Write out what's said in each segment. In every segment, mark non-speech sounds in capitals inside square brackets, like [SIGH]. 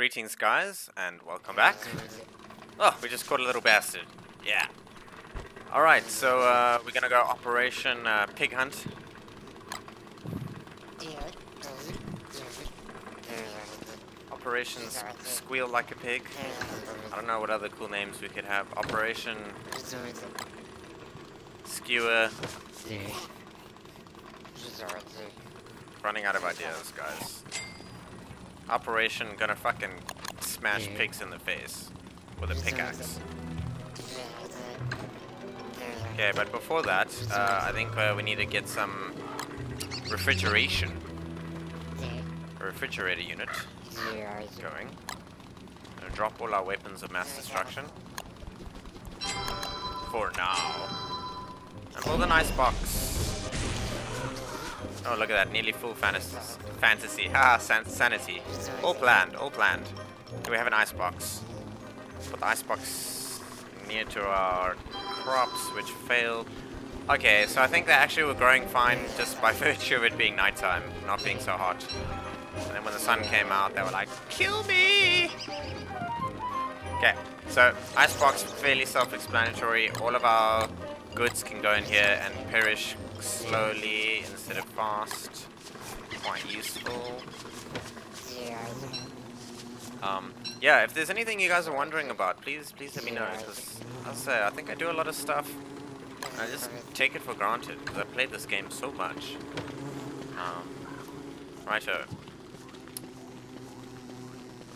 Greetings, guys, and welcome back. Oh, we just caught a little bastard. Yeah. Alright, so uh, we're gonna go Operation uh, Pig Hunt. Operation Squeal Like a Pig. I don't know what other cool names we could have. Operation Skewer. Running out of ideas, guys. Operation gonna fucking smash pigs in the face with a pickaxe. Okay, but before that, uh, I think uh, we need to get some refrigeration. A refrigerator unit going. Drop all our weapons of mass destruction. For now. And build an ice box. Oh, look at that, nearly full fantasy. Fantasy, ah, san sanity. All planned, all planned. Do we have an ice box? Put the ice box near to our crops, which failed. Okay, so I think they actually were growing fine just by [LAUGHS] virtue of it being nighttime, not being so hot. And then when the sun came out, they were like, kill me! Okay, so icebox, fairly self-explanatory. All of our goods can go in here and perish slowly instead of fast. Quite useful. Yeah, Um, yeah, if there's anything you guys are wondering about, please, please let me know. Because, I'll say, I think I do a lot of stuff. I just take it for granted because I played this game so much. Um, righto.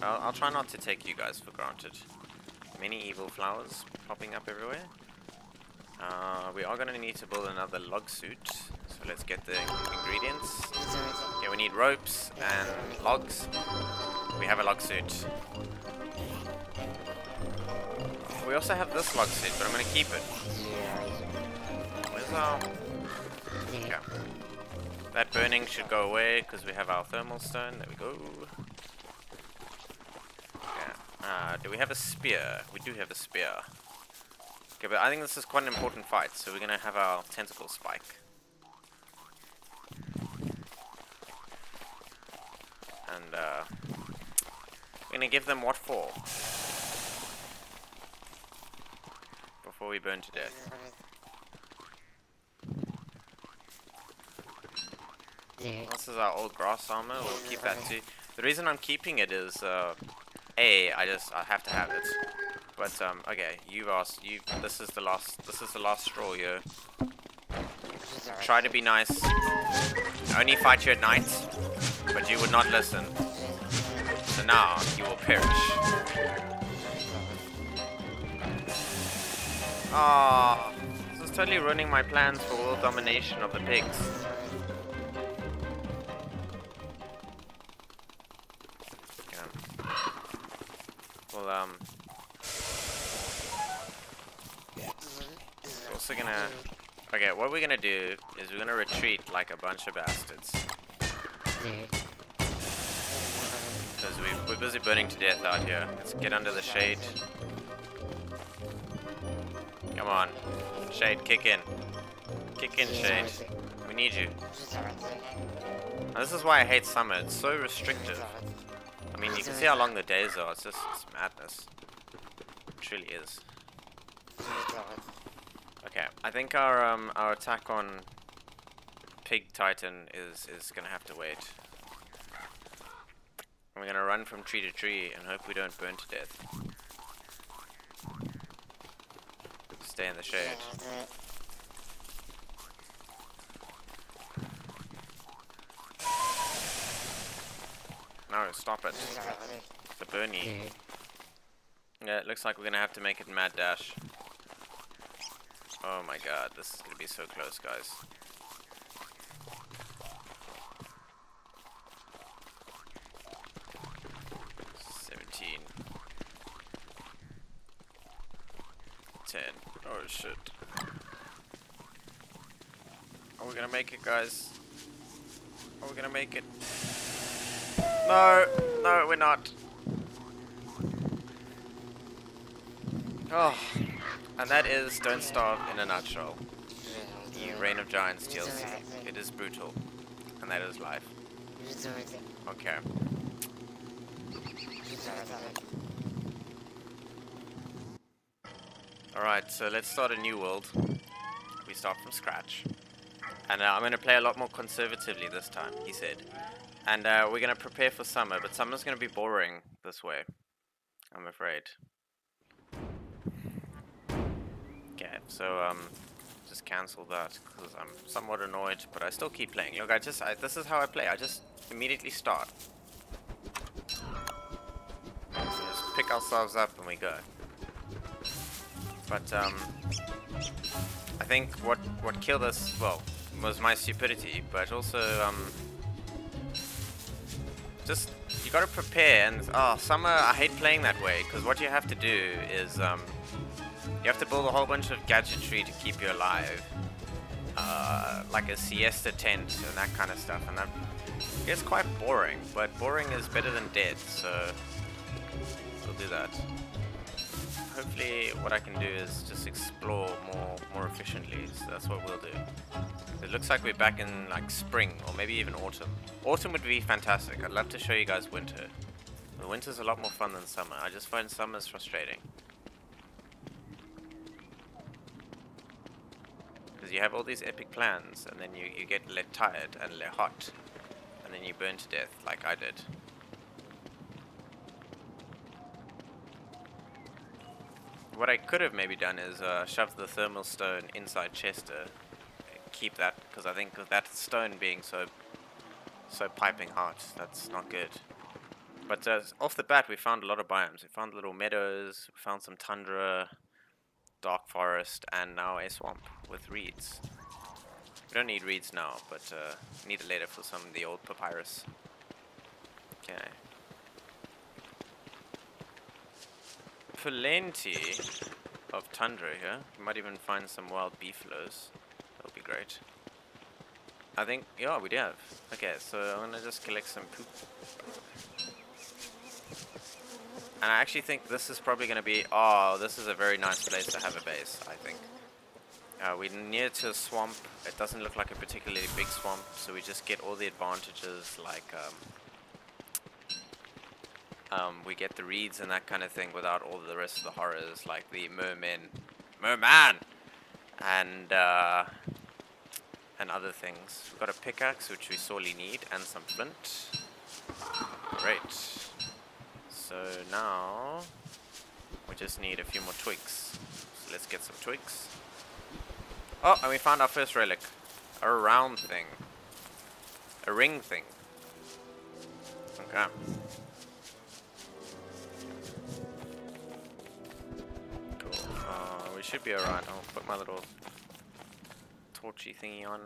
I'll, I'll try not to take you guys for granted. Many evil flowers popping up everywhere. Uh, we are going to need to build another log suit. So let's get the ingredients. Yeah, we need ropes and logs. We have a log suit. We also have this log suit, but I'm going to keep it. Where's our... Okay. That burning should go away because we have our thermal stone. There we go. Okay. Uh, do we have a spear? We do have a spear. Okay, but I think this is quite an important fight, so we're gonna have our tentacle spike. And, uh, we're gonna give them what for? Before we burn to death. This is our old grass armor, we'll keep that too. The reason I'm keeping it is, uh, A, I just, I have to have it. But um, okay, you've asked. You. This is the last. This is the last straw, yo. Try to be nice. Only fight you at night, but you would not listen. So now you will perish. Ah, this is totally ruining my plans for world domination of the pigs. Well, um. Also gonna... Okay, what we're gonna do is we're gonna retreat like a bunch of bastards. Because we, we're busy burning to death out here. Let's get under the shade. Come on. Shade, kick in. Kick in, Shade. We need you. Now, this is why I hate summer. It's so restrictive. I mean, you can see how long the days are. It's just it's madness. It truly is. Okay, I think our um our attack on Pig Titan is is gonna have to wait. We're gonna run from tree to tree and hope we don't burn to death. Stay in the shade. No, stop it. The Bernie. Yeah, it looks like we're gonna have to make it mad dash. Oh my god, this is gonna be so close, guys. Seventeen. Ten. Oh shit. Are we gonna make it, guys? Are we gonna make it? No! No, we're not. Oh. And that is Don't Starve in a nutshell. The Reign of Giants DLC. It is brutal. And that is life. Okay. Alright, so let's start a new world. We start from scratch. And uh, I'm going to play a lot more conservatively this time, he said. And uh, we're going to prepare for summer, but summer's going to be boring this way. I'm afraid. Okay, so um, just cancel that because I'm somewhat annoyed, but I still keep playing. Look, I just, I, this is how I play. I just immediately start. Just pick ourselves up and we go. But um, I think what what killed us, well, was my stupidity, but also um, just you gotta prepare. And oh, summer, I hate playing that way because what you have to do is um, you have to build a whole bunch of gadgetry to keep you alive, uh, like a siesta tent and that kind of stuff, and that gets quite boring. But boring is better than dead, so we'll do that hopefully what I can do is just explore more more efficiently. So that's what we'll do. It looks like we're back in like spring or maybe even autumn. Autumn would be fantastic. I'd love to show you guys winter. The winter's a lot more fun than summer. I just find summer's frustrating. You have all these epic plans and then you, you get let tired and let hot. And then you burn to death like I did. What I could have maybe done is uh, shove the thermal stone inside Chester. Keep that, because I think that stone being so so piping hot, that's not good. But uh, off the bat, we found a lot of biomes. We found little meadows, we found some tundra, dark forest, and now a swamp with reeds. We don't need reeds now, but uh, need it later for some of the old papyrus. Okay. plenty of tundra here. You might even find some wild beefaloes. That would be great. I think, yeah, we do have. Okay, so I'm gonna just collect some poop. And I actually think this is probably gonna be, oh, this is a very nice place to have a base, I think. Uh, we're near to a swamp. It doesn't look like a particularly big swamp, so we just get all the advantages like um, um, we get the reeds and that kind of thing without all the rest of the horrors like the merman, merman, and uh, and other things. We've got a pickaxe which we sorely need and some flint. Great. So now we just need a few more twigs. So let's get some twigs. Oh, and we found our first relic. A round thing. A ring thing. Okay. Cool. Uh, we should be alright. I'll put my little torchy thingy on.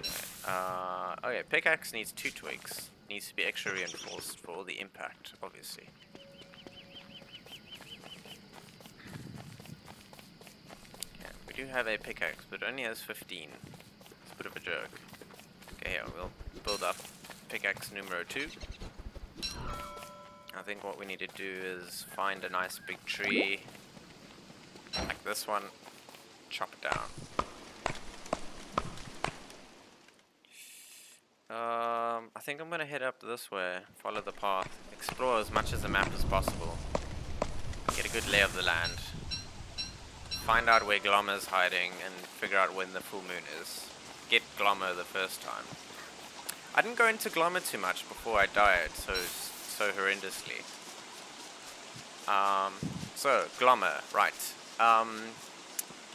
Okay. Uh, okay, pickaxe needs two twigs. Needs to be extra reinforced for the impact, obviously. Okay, we do have a pickaxe, but it only has 15. It's a bit of a jerk. Okay, yeah, we'll build up pickaxe numero 2. I think what we need to do is find a nice big tree like this one, chop it down. Uh, Um, I think I'm gonna head up this way, follow the path, explore as much as the map as possible, get a good lay of the land, find out where Glommer's hiding, and figure out when the full moon is. Get Glommer the first time. I didn't go into Glommer too much before I died so so horrendously. Um, so, Glommer, right. Um,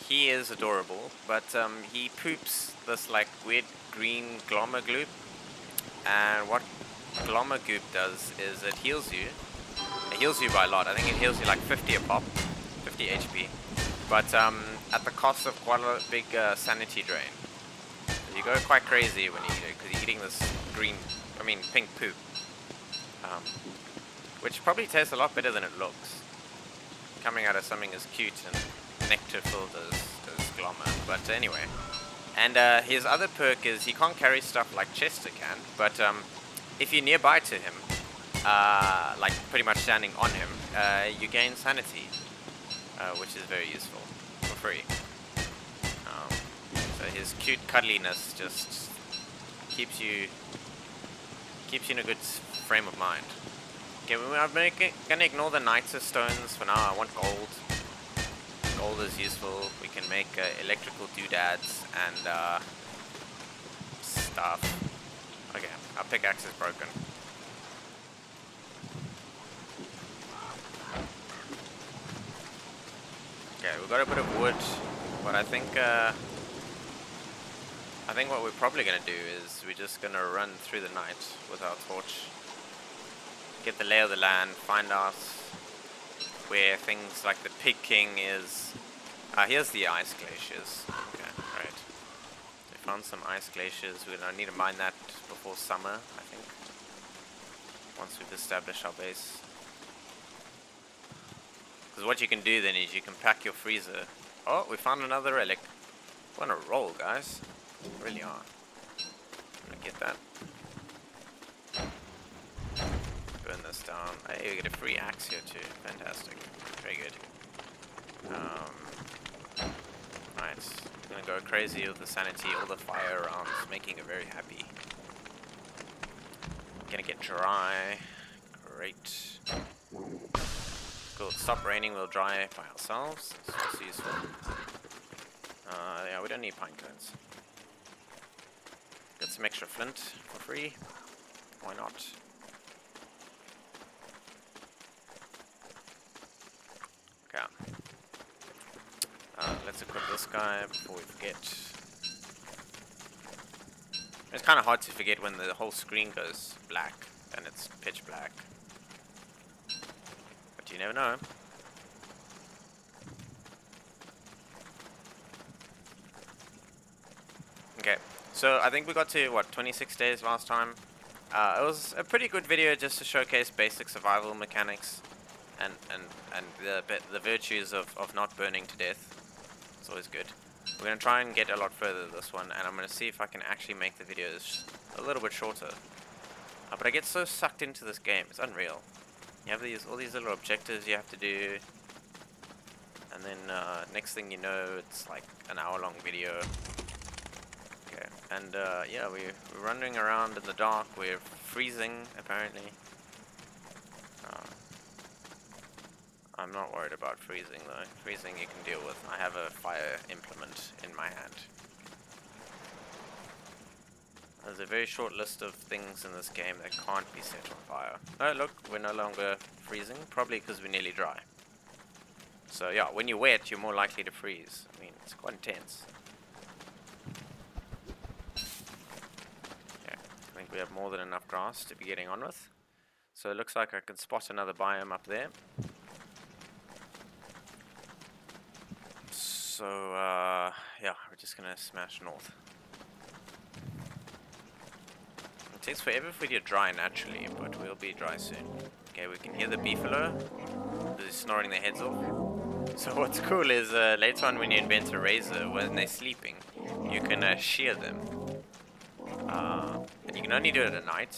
he is adorable, but um, he poops this like weird green glommer gloop. And what glommer goop does is it heals you. It heals you by a lot. I think it heals you like 50 a pop, 50 HP. But um, at the cost of quite a big uh, sanity drain. You go quite crazy when you eat it because you're eating this green, I mean pink poop. Um, which probably tastes a lot better than it looks coming out of something as cute and nectar filled as, as Glommer. But anyway. And uh, his other perk is he can't carry stuff like Chester can, but um, if you're nearby to him, uh, like pretty much standing on him, uh, you gain sanity, uh, which is very useful for free. Um, so his cute cuddliness just keeps you keeps you in a good frame of mind. Okay, are gonna ignore the niter stones for now. I want gold. Gold is useful. We can make uh, electrical doodads and uh, stuff. Okay, our pickaxe is broken. Okay, we've got a bit of wood, but I think uh, I think what we're probably gonna do is we're just gonna run through the night with our torch get the lay of the land, find out where things like the Pig King is. Ah, here's the ice glaciers. Okay, right. We found some ice glaciers. We're gonna need to mine that before summer, I think. Once we've established our base. Because what you can do then is you can pack your freezer. Oh, we found another relic. We're on a roll, guys. We really are. I'm gonna get that. Down. Hey, we get a free axe here too. Fantastic. Very good. Um. I'm gonna go crazy with the sanity, all the fire around, making it very happy. Gonna get dry. Great. Cool. Stop raining, we'll dry by ourselves. That's useful. Uh, yeah, we don't need pine cones. Get some extra flint for free. Why not? Let's equip this guy before we forget. It's kind of hard to forget when the whole screen goes black and it's pitch black. But you never know. Okay, so I think we got to, what, 26 days last time? Uh, it was a pretty good video just to showcase basic survival mechanics and, and, and the, the virtues of, of not burning to death. It's always good. We're to try and get a lot further this one, and I'm to see if I can actually make the videos a little bit shorter. Uh, but I get so sucked into this game, it's unreal. You have these all these little objectives you have to do, and then uh, next thing you know, it's like an hour-long video. Okay, and uh, yeah, we're, we're running around in the dark, we're freezing, apparently. I'm not worried about freezing though. Freezing you can deal with. I have a fire implement in my hand. There's a very short list of things in this game that can't be set on fire. Oh look, we're no longer freezing, probably because we're nearly dry. So yeah, when you're wet, you're more likely to freeze. I mean, it's quite intense. Yeah, I think we have more than enough grass to be getting on with. So it looks like I can spot another biome up there. So, uh, yeah, we're just gonna smash north. It takes forever for you to dry naturally, but we'll be dry soon. Okay, we can hear the beefalo. They're snoring their heads off. So [LAUGHS] what's cool is uh, later on when you invent a razor, when they're sleeping, you can uh, shear them. Uh, and you can only do it at night,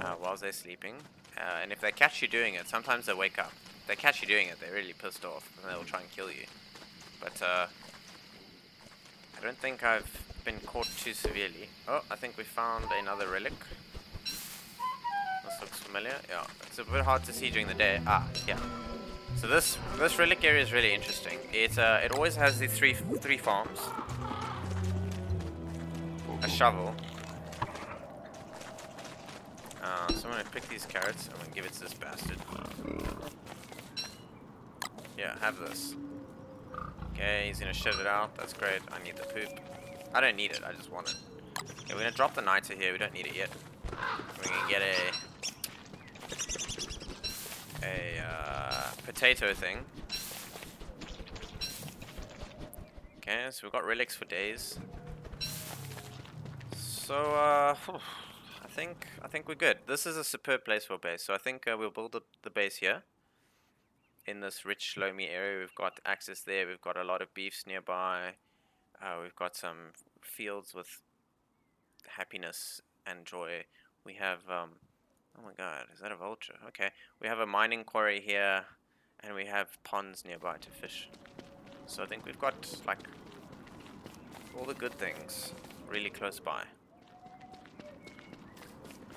uh, while they're sleeping. Uh, and if they catch you doing it, sometimes they wake up they catch you doing it, they're really pissed off, and they'll try and kill you. But, uh, I don't think I've been caught too severely. Oh, I think we found another relic. This looks familiar. Yeah, it's a bit hard to see during the day. Ah, yeah. So this this relic area is really interesting. It uh, it always has these three three farms, a shovel. Uh, so I'm gonna pick these carrots. I'm gonna give it to this bastard. Yeah, have this. Okay, he's gonna shit it out. That's great. I need the poop. I don't need it, I just want it. Okay, we're gonna drop the niter here. We don't need it yet. We're gonna get a... A, uh, potato thing. Okay, so we've got relics for days. So, uh, I think I think we're good. This is a superb place for a base, so I think uh, we'll build the, the base here in this rich loamy area. We've got access there. We've got a lot of beefs nearby. Uh, we've got some fields with happiness and joy. We have, um, oh my god, is that a vulture? Okay. We have a mining quarry here, and we have ponds nearby to fish. So I think we've got, like, all the good things really close by.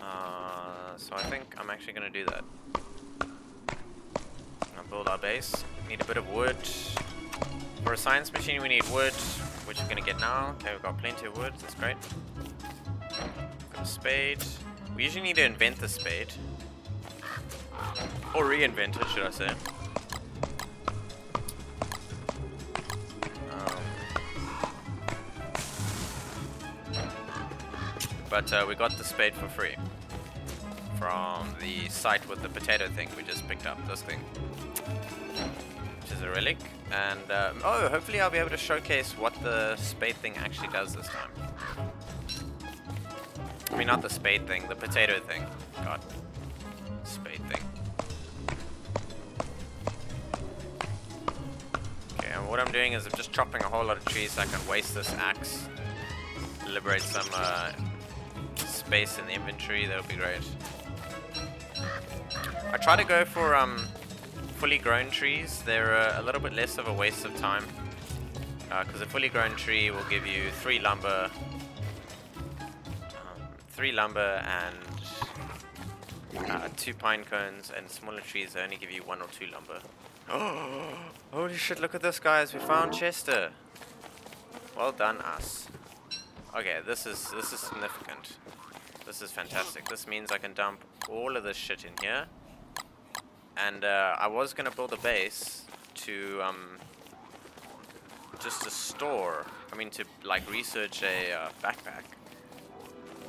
Uh, so I think I'm actually going to do that. Build our base. Need a bit of wood. For a science machine we need wood, which we're going to get now. Okay, we've got plenty of wood, that's great. Got a spade. We usually need to invent the spade. Or reinvent it, should I say. Um, but uh, we got the spade for free. From the site with the potato thing we just picked up, this thing. A relic. And, um, oh, hopefully I'll be able to showcase what the spade thing actually does this time. I mean, not the spade thing, the potato thing. God. Spade thing. Okay, and what I'm doing is I'm just chopping a whole lot of trees so I can waste this axe. Liberate some uh, space in the inventory, that would be great. I try to go for um, fully grown trees. They're uh, a little bit less of a waste of time. Because uh, a fully grown tree will give you three lumber, um, three lumber and uh, two pine cones, and smaller trees only give you one or two lumber. Oh, [GASPS] holy shit! Look at this, guys. We found Chester. Well done, us. Okay, this is this is significant. This is fantastic. This means I can dump all of this shit in here. And uh, I was gonna build a base to um, just to store. I mean, to like research a uh, backpack.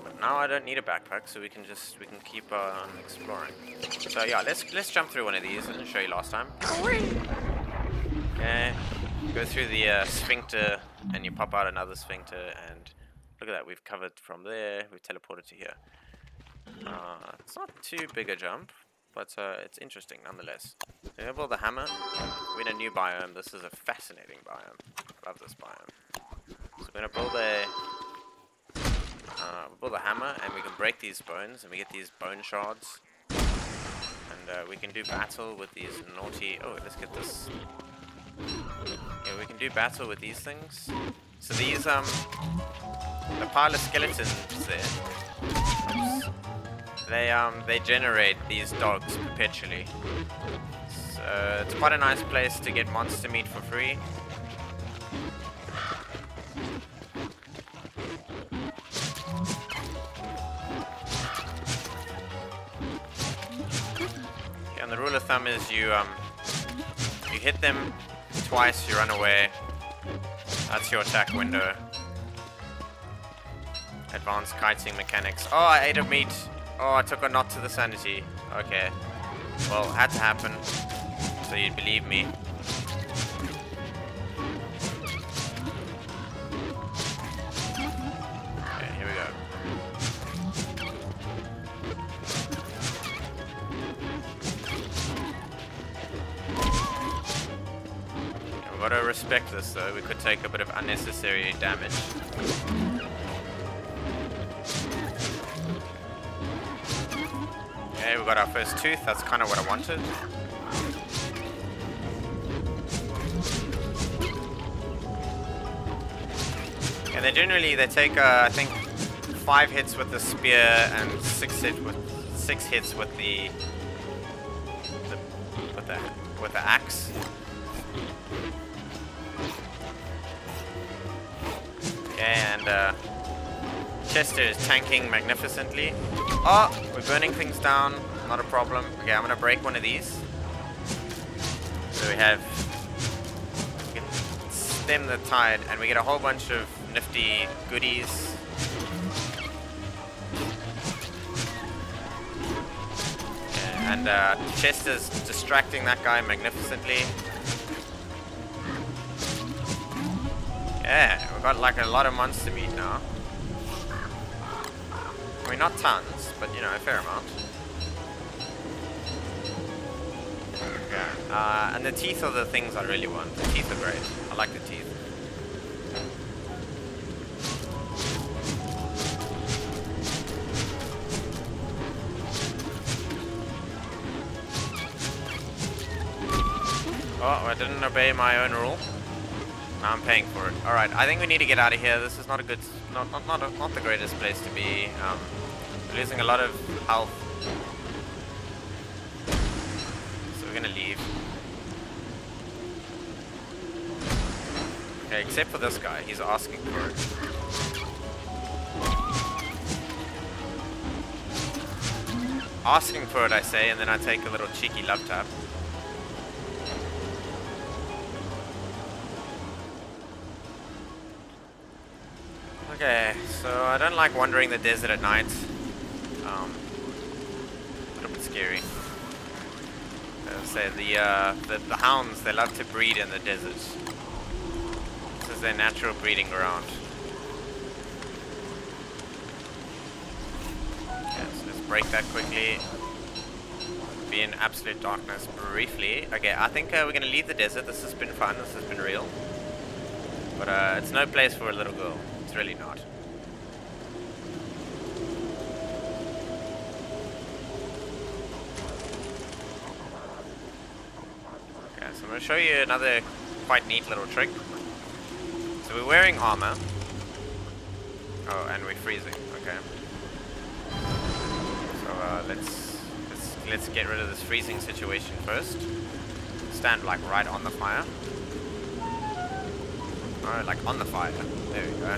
But now I don't need a backpack, so we can just we can keep on exploring. So yeah, let's let's jump through one of these. I didn't show you last time. Okay, go through the uh, sphincter, and you pop out another sphincter, and look at that. We've covered from there. We've teleported to here. Uh, it's not too big a jump, but uh, it's interesting nonetheless. So we build the hammer. We're in a new biome. This is a fascinating biome. Love this biome. So we're gonna build a uh, build a hammer, and we can break these bones, and we get these bone shards. And uh, we can do battle with these naughty. Oh, let's get this. Yeah, we can do battle with these things. So these um, the pile of skeletons there. They um they generate these dogs perpetually. So it's quite a nice place to get monster meat for free. Okay, and the rule of thumb is you um you hit them twice, you run away. That's your attack window. Advanced kiting mechanics. Oh, I ate a meat. Oh, I took a knot to the sanity. Okay. Well, had to happen. So you'd believe me. Okay, here we go. we've got to respect this though, we could take a bit of unnecessary damage. Okay, we got our first tooth. That's kind of what I wanted. And they generally they take uh, I think five hits with the spear and six hit with six hits with the, the with the with the axe. Okay, and uh, Chester is tanking magnificently. Oh, we're burning things down. Not a problem. Okay, I'm gonna break one of these. So we have... We stem the tide, and we get a whole bunch of nifty goodies. Yeah, and uh, Chester's distracting that guy magnificently. Yeah, we've got like a lot of monster meat now. I mean, not tons, but you know, a fair amount. Okay. Uh, and the teeth are the things I really want. The teeth are great. I like the teeth. Oh, I didn't obey my own rule. Now I'm paying for it. Alright, I think we need to get out of here. This is not a good, not not not, a, not the greatest place to be. Um, We're losing a lot of health. So we're gonna leave. Okay, except for this guy, he's asking for it. Asking for it, I say, and then I take a little cheeky love tap. Okay, so I don't like wandering the desert at night. Say, the, uh, the, the hounds, they love to breed in the desert. This is their natural breeding ground. Okay, so let's break that quickly. Be in absolute darkness briefly. Okay, I think uh, we're gonna leave the desert. This has been fun. This has been real. But uh, it's no place for a little girl. It's really not. I'm going to show you another quite neat little trick. So we're wearing armor. Oh, and we're freezing. Okay. So uh, let's let's let's get rid of this freezing situation first. Stand like right on the fire. Alright, like on the fire. There we go.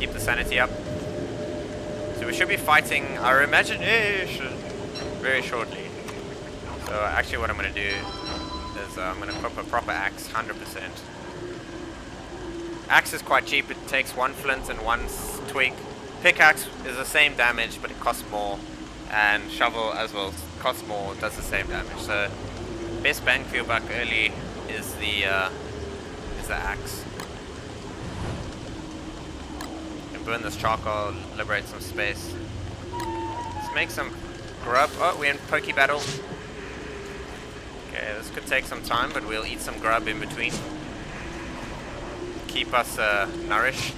Keep the sanity up. So we should be fighting our imagination very shortly. So actually what I'm to do is uh, I'm going to equip a proper axe, 100%. Axe is quite cheap, it takes one flint and one twig. Pickaxe is the same damage, but it costs more. And shovel as well costs more, does the same damage. So best bang for your buck early is the uh, is the axe. And burn this charcoal, liberate some space. Let's make some grub. Oh, we're in pokey battle. Okay, this could take some time, but we'll eat some grub in between. Keep us uh, nourished.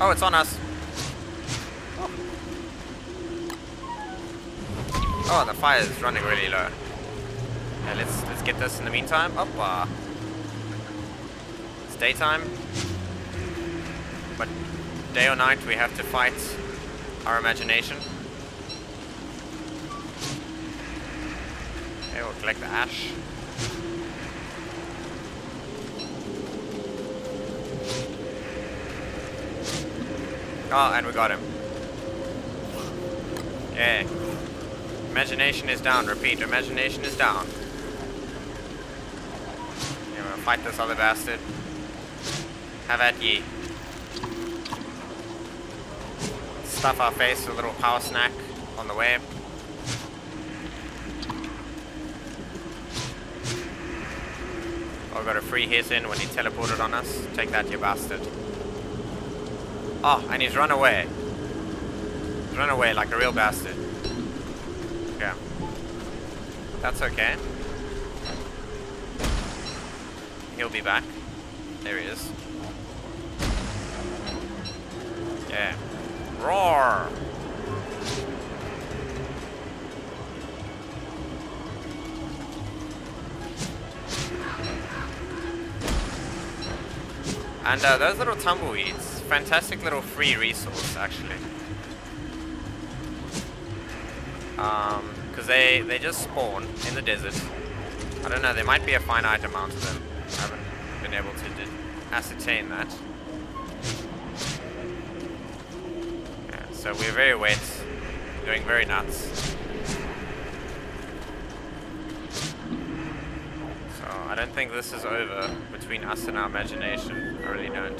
Oh, it's on us. Oh, the fire is running really low. Yeah, let's let's get this in the meantime. Oppa. It's daytime. But day or night we have to fight our imagination. Okay, we'll collect the ash. Oh, and we got him. Yeah. Imagination is down. Repeat, imagination is down. Yeah, we'll fight this other bastard. Have at ye. Stuff our face with a little power snack on the way. Oh, got a free hit in when he teleported on us. Take that, you bastard. Oh, and he's run away. He's run away like a real bastard. Yeah. That's okay. He'll be back. There he is. Yeah. Roar! And uh, those little tumbleweeds, fantastic little free resource actually. Um, because they, they just spawn in the desert. I don't know, there might be a finite amount of them. I haven't been able to ascertain that. Yeah, so we're very wet, going very nuts. So I don't think this is over between us and our imagination. I really don't.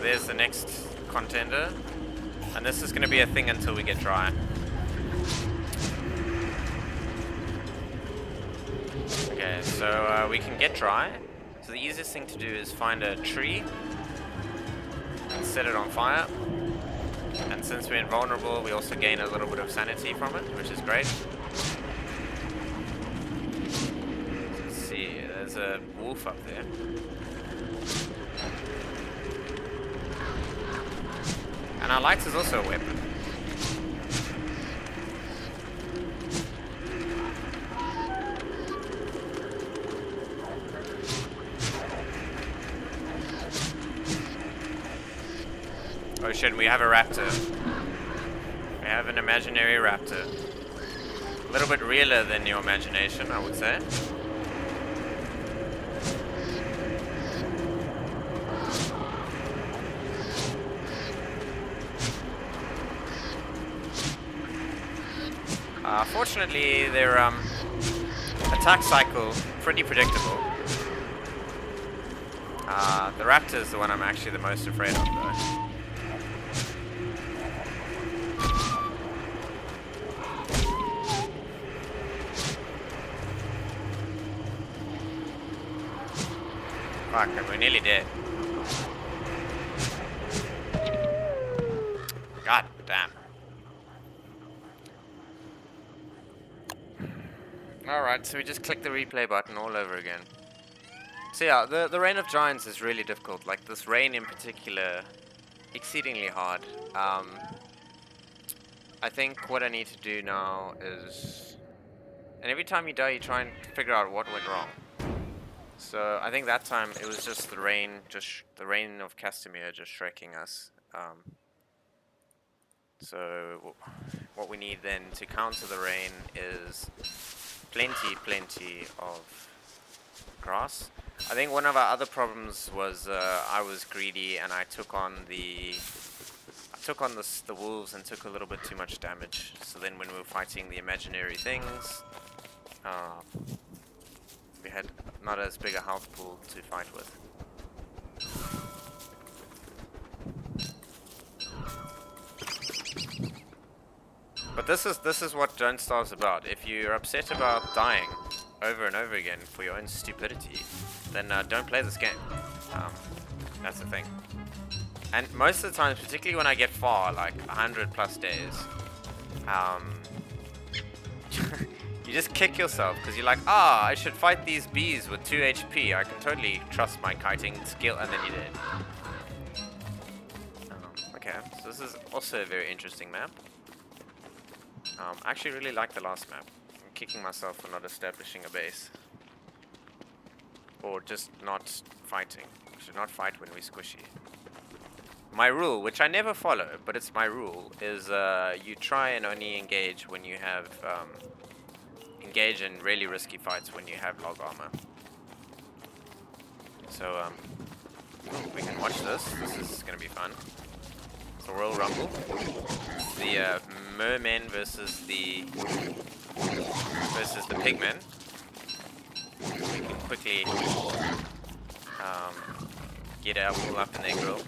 There's the next contender. And this is going to be a thing until we get dry. Okay, so uh, we can get dry. So the easiest thing to do is find a tree and set it on fire. And since we're invulnerable, we also gain a little bit of sanity from it, which is great. Let's see, there's a wolf up there. And our lights is also a weapon. Shit, we have a raptor. We have an imaginary raptor. A little bit realer than your imagination, I would say. Uh, fortunately, their um, attack cycle pretty predictable. Uh, the raptor is the one I'm actually the most afraid of, though. Fuck, we're nearly dead. God damn. Alright, so we just click the replay button all over again. So yeah, the, the Reign of Giants is really difficult. Like this rain in particular, exceedingly hard. Um, I think what I need to do now is... And every time you die, you try and figure out what went wrong. So I think that time it was just the rain, just the rain of Castamere just shreking us. Um, so what we need then to counter the rain is plenty, plenty of grass. I think one of our other problems was uh, I was greedy and I took on the I took on the, the wolves and took a little bit too much damage. So then when we were fighting the imaginary things, uh, we had not as big a health pool to fight with. But this is this is what Don't is about. If you're upset about dying over and over again for your own stupidity, then uh, don't play this game. Um, that's the thing. And most of the times, particularly when I get far, like 100 plus days, um, [LAUGHS] you just kick yourself because you're like, ah, I should fight these bees with 2 HP. I can totally trust my kiting skill, and then you did. Um, okay, so this is also a very interesting map. Um, I actually really like the last map. I'm kicking myself for not establishing a base. Or just not fighting. We should not fight when we're squishy. My rule, which I never follow, but it's my rule, is uh, you try and only engage when you have... Um, engage in really risky fights when you have log armor. So, um, we can watch this. This is going to be fun. A Royal Rumble. The uh, mermen versus the versus the pigmen. We can quickly um, get our wool up in their grill.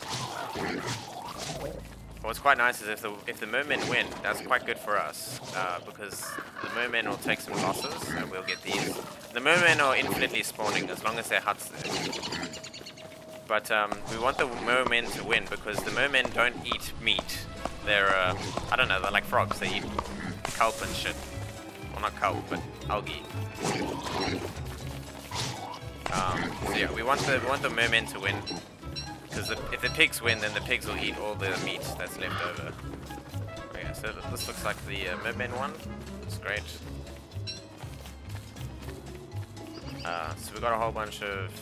What's quite nice is if the if the mermen win, that's quite good for us uh, because the mermen will take some losses and we'll get these. The mermen are infinitely spawning as long as their huts there. But um, we want the mermen to win because the mermen don't eat meat. They're, uh, I don't know, they're like frogs. They eat kelp and shit. Well, not kelp, but algae. Um, so yeah, we want the we want the mermen to win because if the pigs win, then the pigs will eat all the meat that's left over. Okay, so this looks like the uh, one. It's great. Uh, so we got a whole bunch of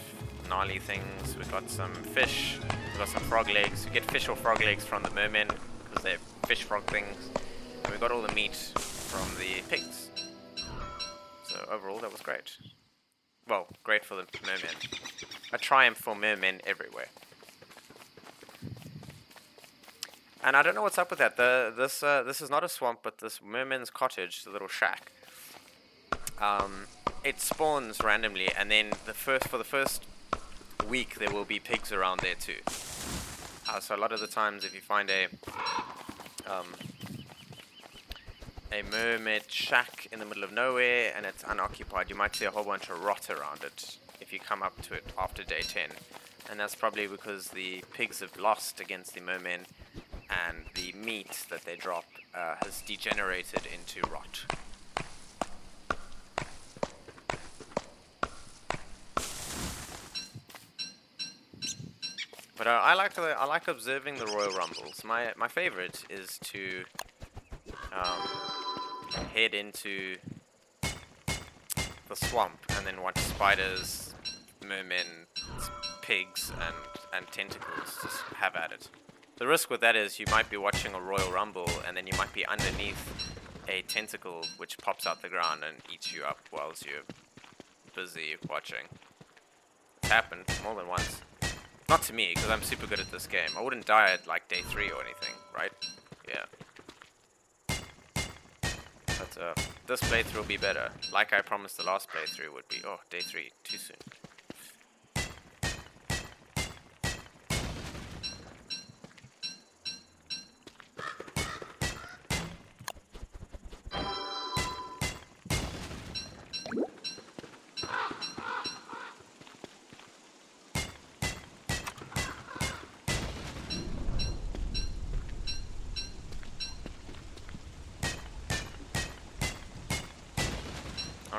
gnarly things. We've got some fish. We've got some frog legs. We get fish or frog legs from the mermen because they're fish frog things. And we got all the meat from the pigs. So overall, that was great. Well, great for the mermen. A triumph for mermen everywhere. And I don't know what's up with that. The this uh, this is not a swamp, but this merman's cottage, the little shack. Um, it spawns randomly, and then the first for the first week there will be pigs around there too. Uh, so a lot of the times, if you find a um, a mermaid shack in the middle of nowhere and it's unoccupied, you might see a whole bunch of rot around it if you come up to it after day 10. And that's probably because the pigs have lost against the mermen and the meat that they drop uh, has degenerated into rot. But uh, I like I like observing the Royal Rumbles. My my favorite is to um, head into the swamp and then watch spiders, mermen, pigs, and and tentacles just have at it. The risk with that is you might be watching a Royal Rumble and then you might be underneath a tentacle which pops out the ground and eats you up whilst you're busy watching. It's happened more than once. Not to me, because I'm super good at this game. I wouldn't die at like day 3 or anything, right? Yeah. But uh, this playthrough will be better. Like I promised the last playthrough would be. Oh, day 3. Too soon.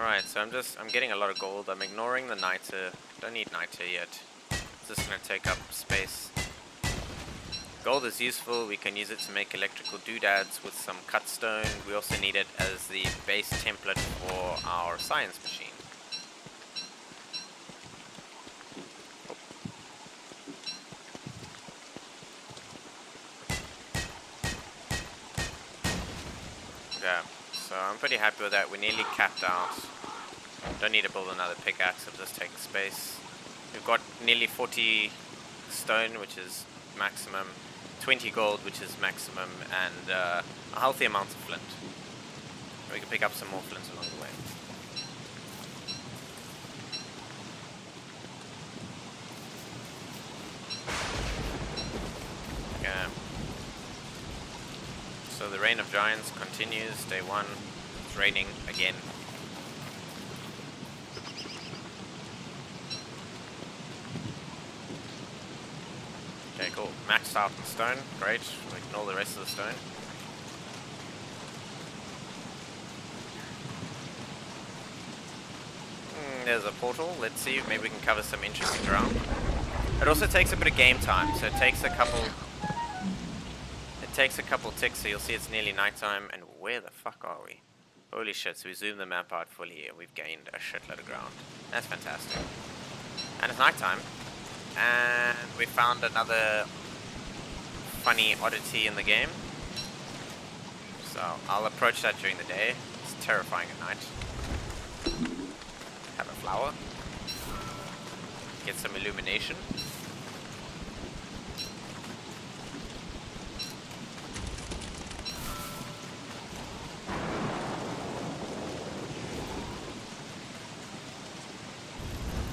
Alright, so I'm just, I'm getting a lot of gold. I'm ignoring the niter. Don't need niter yet. It's just going to take up space. Gold is useful. We can use it to make electrical doodads with some cut stone. We also need it as the base template for our science machine. So I'm pretty happy with that. We're nearly capped out. Don't need to build another pickaxe, it'll just take space. We've got nearly 40 stone, which is maximum, 20 gold, which is maximum, and uh, a healthy amount of flint. We can pick up some more flint along the way. Okay. So the Reign of Giants continues, day one. It's raining again. Okay, cool. Maxed out in stone. Great. We ignore the rest of the stone. Mm, there's a portal. Let's see. Maybe we can cover some interesting ground. It also takes a bit of game time, so it takes a couple... It takes a couple ticks, so you'll see it's nearly nighttime. And where the fuck are we? Holy shit, so we zoom the map out fully and we've gained a shitload of ground. That's fantastic. And it's nighttime. And we found another funny oddity in the game. So I'll approach that during the day. It's terrifying at night. Have a flower. Get some illumination.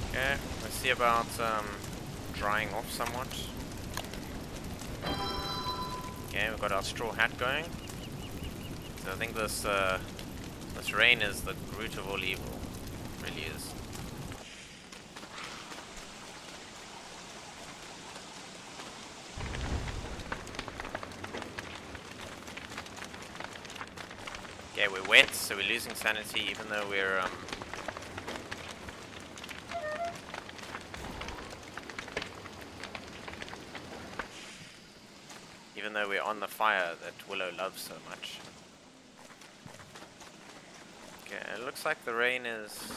Okay, let's see about um, drying off somewhat. Okay, we've got our straw hat going. So I think this uh, this rain is the root of all evil. It really is. Okay, we're wet, so we're losing sanity even though we're um, even though we're on the fire that Willow loves so much. Okay, it looks like the rain is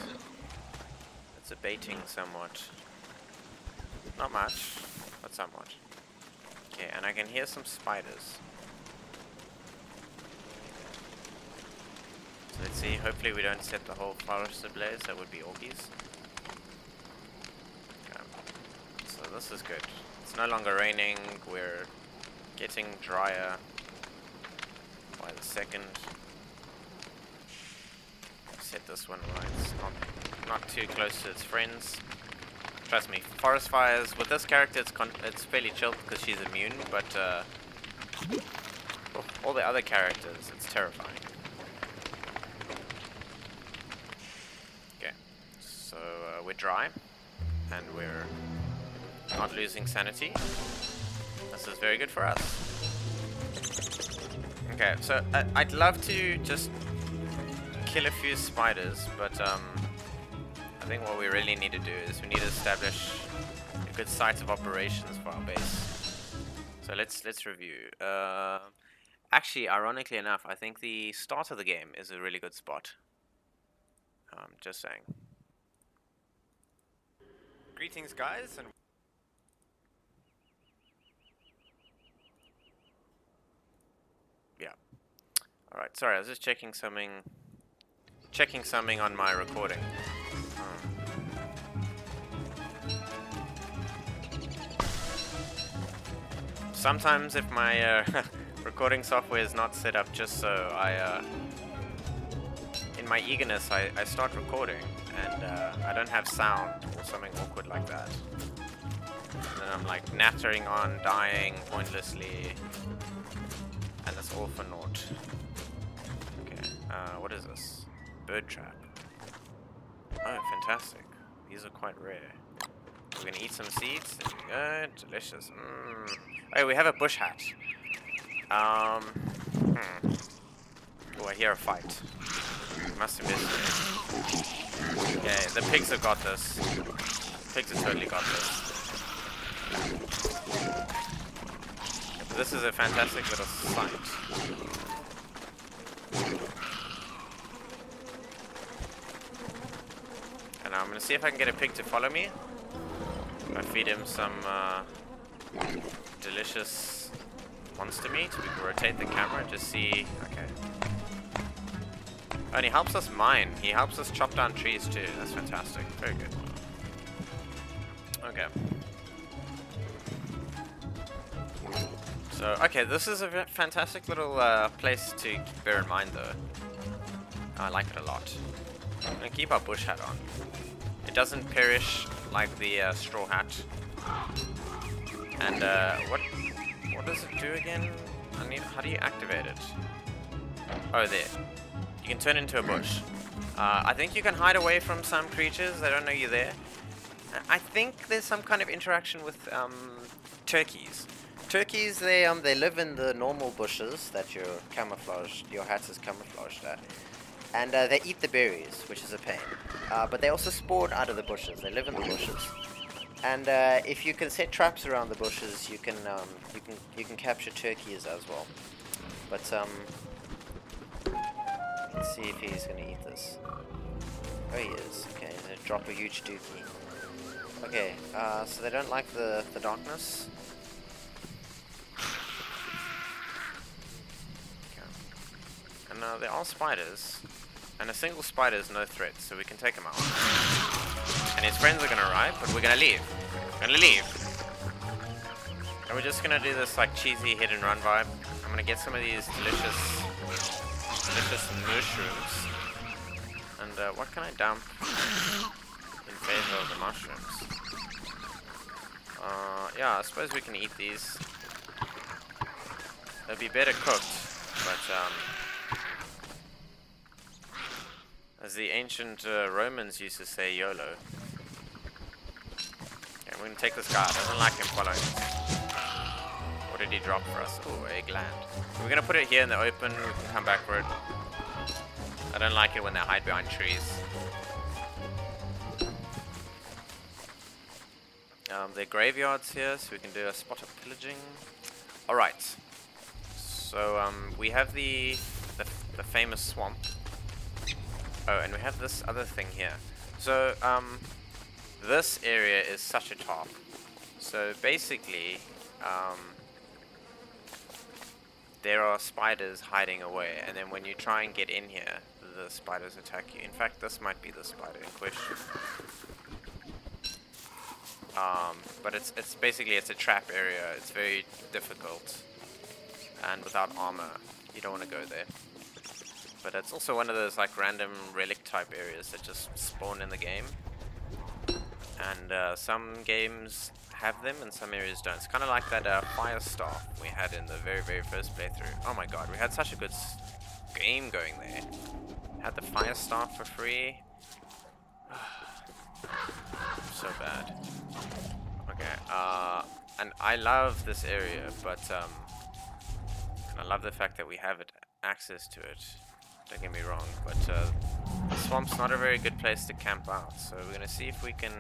it's abating somewhat. Not much, but somewhat. Okay, and I can hear some spiders. So let's see, hopefully we don't set the whole forest ablaze, that would be Orgies. Okay. So this is good. It's no longer raining, we're getting drier by the second. Set this one right, it's not, not too close to its friends. Trust me, forest fires, with this character it's, it's fairly chill because she's immune, but uh, all the other characters, it's terrifying. Okay, so uh, we're dry, and we're not losing sanity. This is very good for us. Okay, so uh, I'd love to just kill a few spiders, but um, I think what we really need to do is we need to establish a good site of operations for our base. So let's let's review. Uh, actually, ironically enough, I think the start of the game is a really good spot. Um, just saying. Greetings, guys, and Alright, sorry, I was just checking something checking something on my recording. Oh. Sometimes if my uh, [LAUGHS] recording software is not set up just so I uh, in my eagerness I, I start recording and uh, I don't have sound or something awkward like that. And then I'm like nattering on, dying pointlessly and it's all for naught. Uh, what is this? Bird trap. Oh, fantastic. These are quite rare. We're gonna eat some seeds. There we go. Delicious. Mm. Oh, we have a bush hat. Um. Hmm. Oh, I hear a fight. Must have missed it. Okay, the pigs have got this. Pigs have totally got this. This is a fantastic little site. And I'm gonna see if I can get a pig to follow me. I feed him some uh, delicious monster meat. We can rotate the camera and just see. Okay. Oh, and he helps us mine. He helps us chop down trees too. That's fantastic. Very good. Okay. So, okay, this is a fantastic little uh, place to bear in mind though. I like it a lot. Gonna keep our bush hat on. It doesn't perish like the uh, straw hat. And uh, what what does it do again? I need. How do you activate it? Oh, there. You can turn into a bush. Uh, I think you can hide away from some creatures. They don't know you're there. I think there's some kind of interaction with um, turkeys. Turkeys, they um they live in the normal bushes that your camouflage, your hat is camouflaged at and uh, they eat the berries, which is a pain. Uh, but they also spawn out of the bushes. They live in the bushes, and uh, if you can set traps around the bushes, you can um, you can you can capture turkeys as well. But um, let's see if he's gonna eat this. Oh, he is. Okay, he's gonna drop a huge dookie. Okay, uh, so they don't like the the darkness. And uh, there are spiders. And a single spider is no threat, so we can take him out. And his friends are gonna arrive, but we're gonna leave. We're gonna leave. And we're just gonna do this like cheesy hit and run vibe. I'm gonna get some of these delicious, delicious mushrooms. And uh, what can I dump in favor of the mushrooms? Uh, yeah, I suppose we can eat these. They'll be better cooked, but um, as the ancient uh, Romans used to say, YOLO. Okay, we're gonna take this guy. Doesn't like him following us. What did he drop for us? Oh, eggland. We're gonna put it here in the open. We can come back for it. I don't like it when they hide behind trees. Um, there are graveyards here, so we can do a spot of pillaging. Alright. So, um, we have the, the, the famous swamp. Oh, and we have this other thing here. So, um, this area is such a top. So basically, um, there are spiders hiding away, and then when you try and get in here, the spiders attack you. In fact, this might be the spider in question. Um, but it's it's basically it's a trap area. It's very difficult, and without armor, you don't want to go there. But it's also one of those like random relic type areas that just spawn in the game. And uh, some games have them and some areas don't. It's kind of like that uh, fire staff we had in the very, very first playthrough. Oh my god, we had such a good game going there. Had the fire staff for free. [SIGHS] so bad. Okay, uh, and I love this area, but um, I love the fact that we have it access to it. Don't get me wrong, but uh, the swamp's not a very good place to camp out. So we're gonna see if we can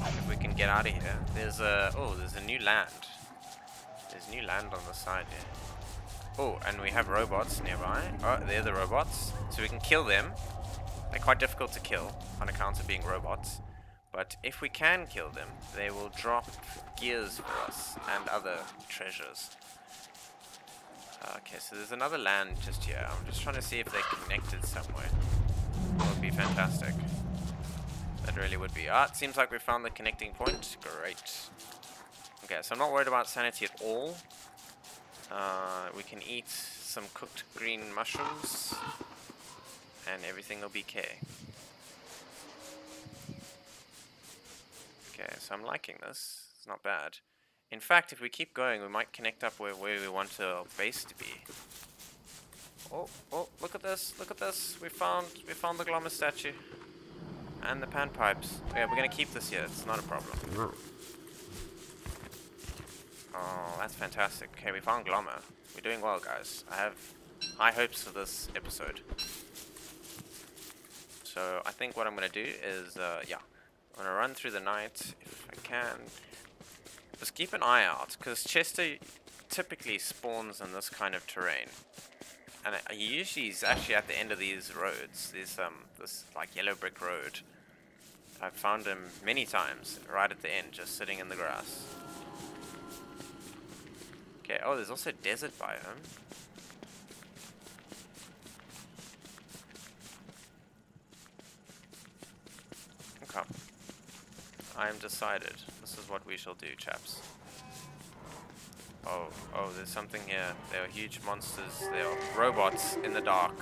if we can get out of here. There's a oh, there's a new land. There's new land on the side here. Oh, and we have robots nearby. Oh, they're the robots. So we can kill them. They're quite difficult to kill on account of being robots. But if we can kill them, they will drop gears for us and other treasures. Okay, so there's another land just here. I'm just trying to see if they're connected somewhere. That would be fantastic. That really would be. Ah, it seems like we found the connecting point. Great. Okay, so I'm not worried about sanity at all. Uh, we can eat some cooked green mushrooms. And everything will be okay. Okay, so I'm liking this. It's not bad. In fact, if we keep going, we might connect up where, where we want our base to be. Oh, oh, look at this, look at this. We found, we found the Glommer statue. And the panpipes. Yeah, we're gonna keep this here, it's not a problem. Oh, that's fantastic. Okay, we found Glommer. We're doing well, guys. I have high hopes for this episode. So, I think what I'm gonna do is, uh, yeah. I'm gonna run through the night, if I can. Just keep an eye out, because Chester typically spawns in this kind of terrain. And he usually is actually at the end of these roads. There's um this like yellow brick road. I've found him many times, right at the end, just sitting in the grass. Okay, oh there's also desert biome. Okay. I am decided. This is what we shall do, chaps. Oh, oh, there's something here. There are huge monsters. There are robots in the dark.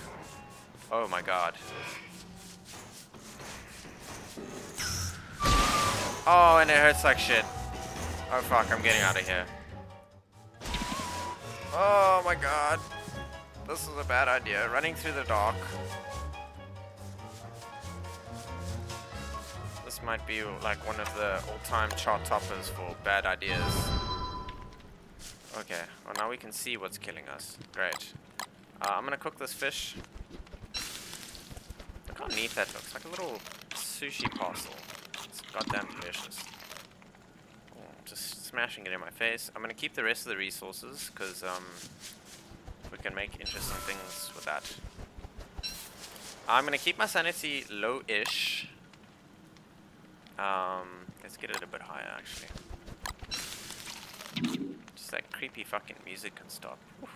Oh my god. Oh, and it hurts like shit. Oh fuck, I'm getting out of here. Oh my god. This is a bad idea. Running through the dark. This might be like one of the all-time chart toppers for bad ideas. Okay, well now we can see what's killing us. Great. Uh, I'm gonna cook this fish. Look how neat that looks. Like a little sushi parcel. It's goddamn delicious. Oh, just smashing it in my face. I'm gonna keep the rest of the resources, because um, we can make interesting things with that. I'm gonna keep my sanity low-ish. Um, let's get it a bit higher actually. Just that creepy fucking music can stop. Whew.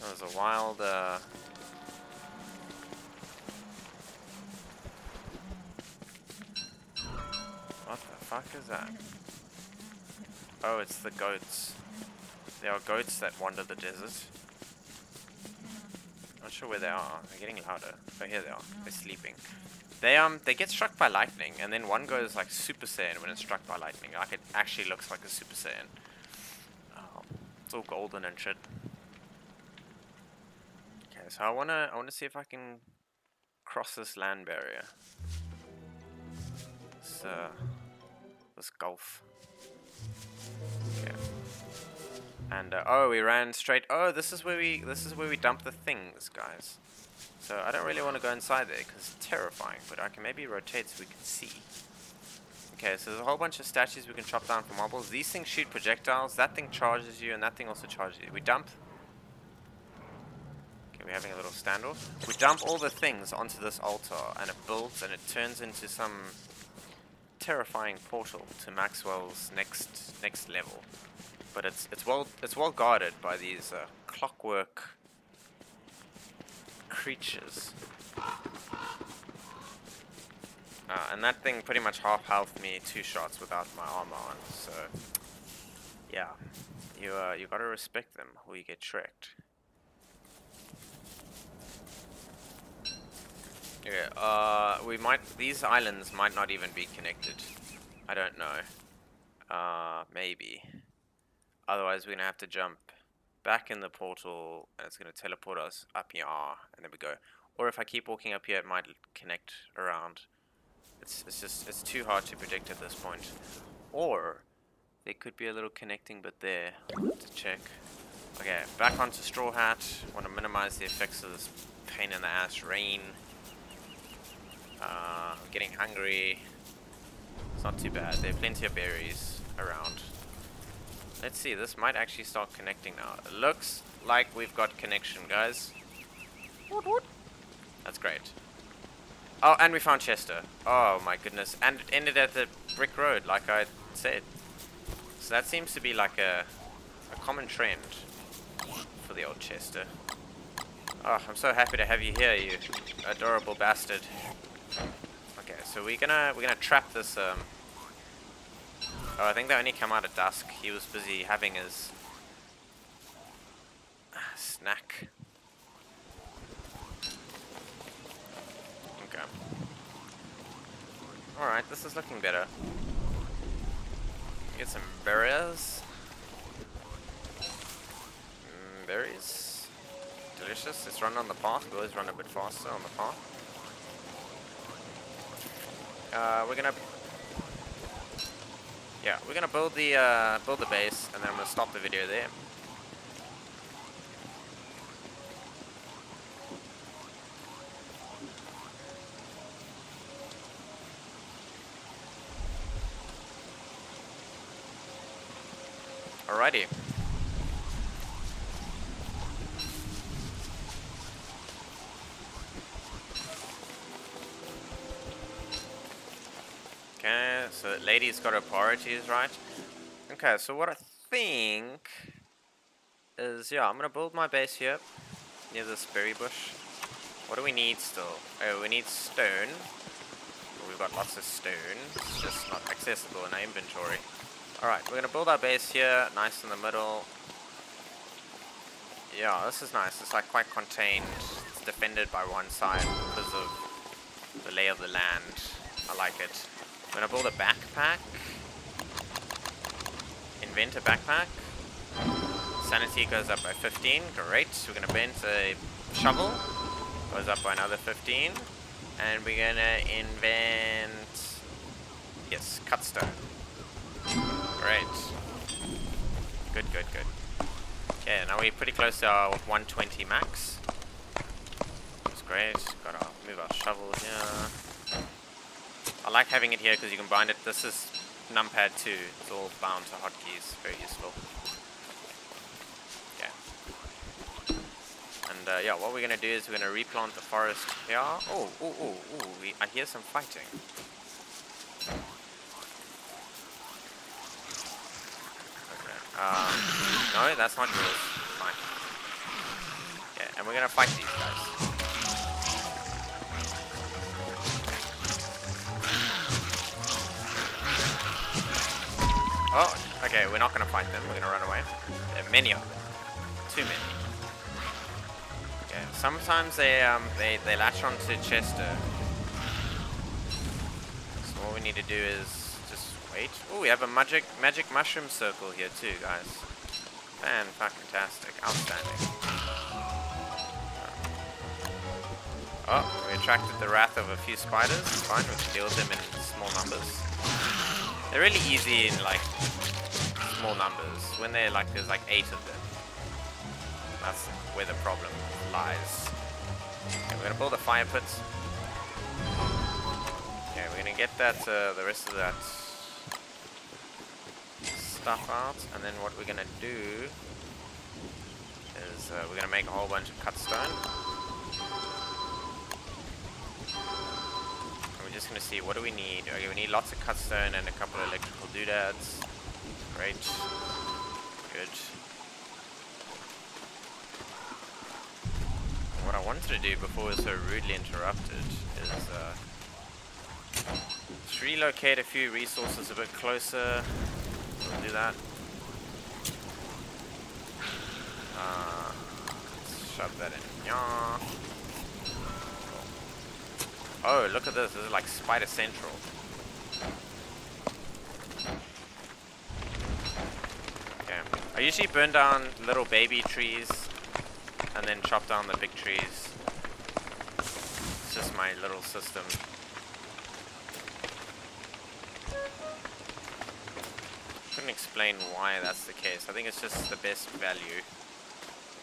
That was a wild, uh... What the fuck is that? Oh, it's the goats. There are goats that wander the desert. Not sure where they are. They're getting louder. Oh, here they are. They're sleeping. They um they get struck by lightning, and then one goes like Super Saiyan when it's struck by lightning. Like it actually looks like a Super Saiyan. Oh, it's all golden and shit. Okay, so I wanna I wanna see if I can cross this land barrier. This uh this gulf. Okay. And uh, oh, we ran straight. Oh, this is where we this is where we dump the things, guys. So I don't really want to go inside there because it's terrifying, but I can maybe rotate so we can see. Okay, so there's a whole bunch of statues we can chop down for marbles. These things shoot projectiles. That thing charges you, and that thing also charges you. We dump. Okay, we're having a little standoff. We dump all the things onto this altar, and it builds, and it turns into some terrifying portal to Maxwell's next next level. But it's it's well it's well guarded by these uh, clockwork creatures. Uh, and that thing pretty much half health me two shots without my armor on, so yeah, you uh, you gotta respect them or you get tricked. Yeah, uh, we might, these islands might not even be connected. I don't know. Uh, maybe. Otherwise we're gonna have to jump back in the portal and it's going to teleport us up here and there we go. Or if I keep walking up here it might connect around. It's, it's just, it's too hard to predict at this point. Or there could be a little connecting bit there to check. Okay, back onto Straw Hat. Want to minimize the effects of this pain in the ass rain. Uh, getting hungry. It's not too bad. There are plenty of berries around. Let's see, this might actually start connecting now. It looks like we've got connection, guys. That's great. Oh, and we found Chester. Oh my goodness. And it ended at the brick road, like I said. So that seems to be like a, a common trend for the old Chester. Oh, I'm so happy to have you here, you adorable bastard. Okay, so we're gonna we're gonna trap this. Um. Oh, I think they only come out at dusk. He was busy having his snack. Okay. Alright, this is looking better. Get some berries. Mm, berries. Delicious. Let's run on the path. We always run a bit faster on the path. Uh, we're gonna... Yeah, we're gonna build the, uh, build the base, and then I'm gonna stop the video there. Alrighty. Okay, lady's got her priorities right. Okay, so what I think is, yeah, I'm gonna build my base here near this berry bush. What do we need still? Oh, we need stone. We've got lots of stone. It's just not accessible in our inventory. Alright, we're gonna build our base here, nice in the middle. Yeah, this is nice. It's like quite contained. It's defended by one side because of the lay of the land. I like it. I'm gonna build a backpack. Invent a backpack. Sanity goes up by 15. Great. We're gonna invent a shovel. Goes up by another 15. And we're gonna invent... Yes, cut stone. Great. Good, good, good. Okay, now we're pretty close to our 120 max. That's great. Gotta move our shovel here. I like having it here because you can bind it. This is numpad 2. It's all bound to hotkeys. Very useful. Okay. And uh, yeah, what we're gonna do is we're gonna replant the forest here. Oh, oh, oh, oh, I hear some fighting. Um, no, that's not yours. Fine. Yeah, and we're gonna fight these guys. Oh, okay, we're not gonna fight them. We're gonna run away. There are many of them. Too many. Okay, sometimes they um they they latch onto Chester. So what we need to do is just Wait. Oh, we have a magic magic mushroom circle here too, guys. Fan fantastic. Outstanding. Oh, we attracted the wrath of a few spiders. fine, we can deal with them in small numbers. They're really easy in like small numbers. When they're like there's like eight of them. That's where the problem lies. Okay, we're gonna build a fire pit. Okay, we're gonna get that uh, the rest of that stuff out, and then what we're gonna do is uh, we're gonna make a whole bunch of cut stone. Just gonna see what do we need. Okay, we need lots of cut stone and a couple of electrical doodads. Great. Good. what I wanted to do before we were so rudely interrupted is uh, relocate a few resources a bit closer We'll do that. Uh, shove that in. Yeah. Oh, look at this. This is like Spider Central. Okay. I usually burn down little baby trees and then chop down the big trees. It's just my little system. couldn't explain why that's the case. I think it's just the best value.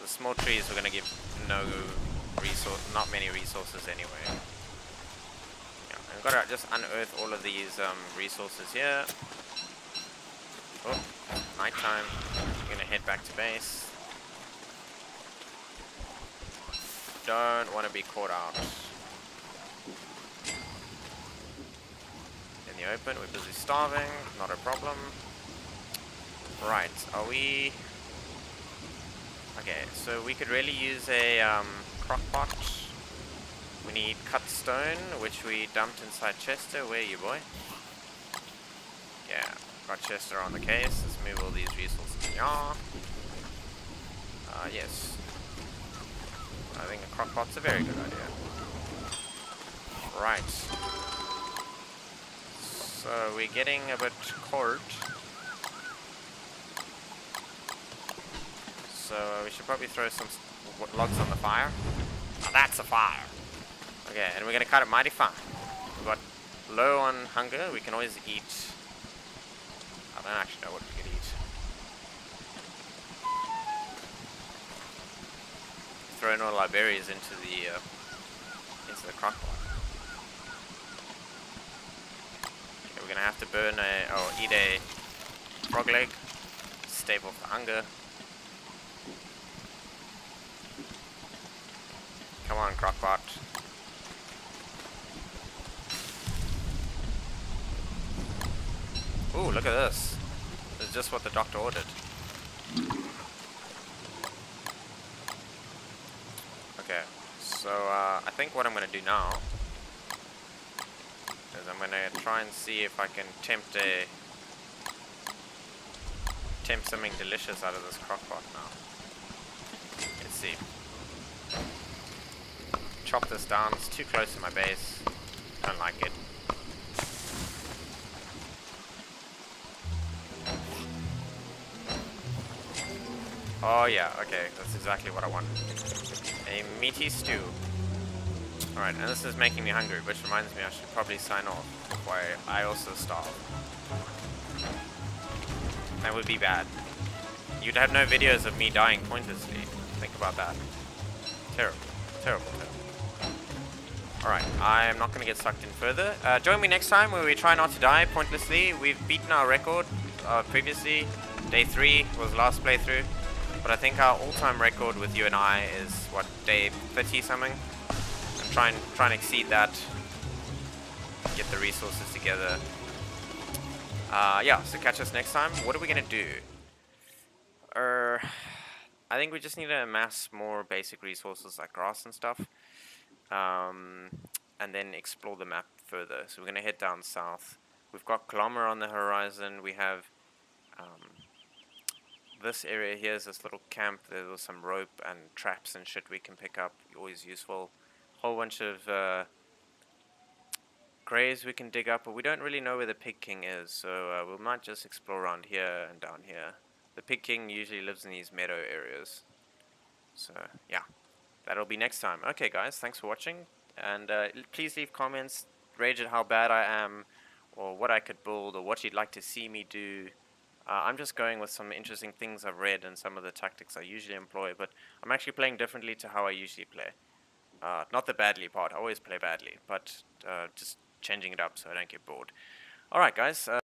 The small trees are going to give no resource, not many resources anyway. Yeah, I've got to just unearth all of these um, resources here. Oh. I'm to head back to base. Don't want to be caught out. In the open, we're busy starving, not a problem. Right, are we... Okay, so we could really use a um, crock pot. We need cut stone, which we dumped inside Chester. Where are you, boy? Yeah, got Chester on the case. Let's move all these resources. Yeah. Uh, yes. I think a crock pot's a very good idea. Right. So we're getting a bit cold. So we should probably throw some logs on the fire. Now that's a fire. Okay, and we're gonna cut it mighty fine. We've got low on hunger. We can always eat. I don't actually know what we could eat. Throwing all our berries into the uh, into the crock pot. Okay, we're gonna have to burn a or eat a frog leg. Stable for hunger. Come on, Crockpot. Ooh, look at this. It's just what the doctor ordered. Okay, so uh, I think what I'm going to do now is I'm going to try and see if I can tempt a tempt something delicious out of this crockpot now. Let's see chop this down. It's too close to my base. Don't like it. Oh yeah, okay, that's exactly what I want. A meaty stew. Alright, and this is making me hungry, which reminds me I should probably sign off before I also starve. That would be bad. You'd have no videos of me dying pointlessly. Think about that. Terrible. Terrible, terrible. Alright, I am not going to get sucked in further. Uh, join me next time where we try not to die pointlessly. We've beaten our record uh, previously. Day 3 was last playthrough. But I think our all-time record with you and I is, what, day 30 something? I'm trying, trying to exceed that. Get the resources together. Uh, yeah, so catch us next time. What are we going to do? Er, I think we just need to amass more basic resources like grass and stuff um, and then explore the map further. So we're going to head down south. We've got Glommer on the horizon. We have um, this area here is this little camp. There was some rope and traps and shit we can pick up. Always useful. Whole bunch of uh, graves we can dig up, but we don't really know where the Pig King is. So uh, we might just explore around here and down here. The Pig King usually lives in these meadow areas. So, yeah that'll be next time. Okay, guys, thanks for watching. And uh, please leave comments, rage at how bad I am, or what I could build, or what you'd like to see me do. Uh, I'm just going with some interesting things I've read and some of the tactics I usually employ, but I'm actually playing differently to how I usually play. Uh, not the badly part, I always play badly, but uh, just changing it up so I don't get bored. Alright guys, uh,